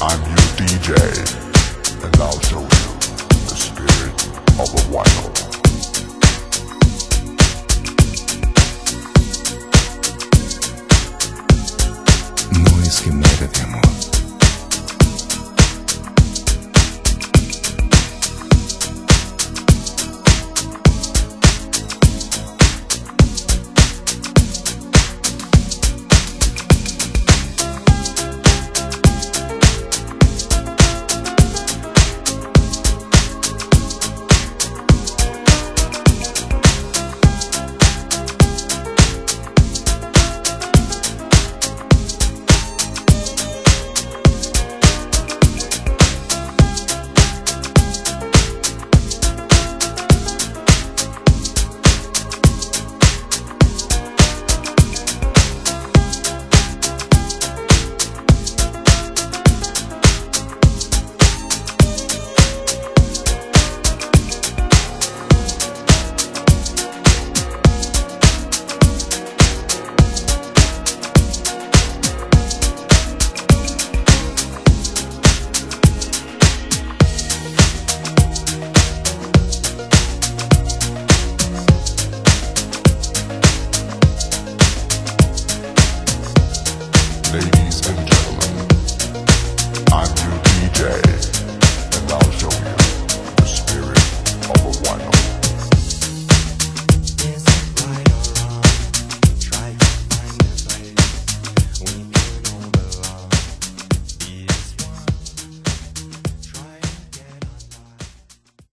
I'm your DJ, and I'll show you the spirit of a wild. No es que muera de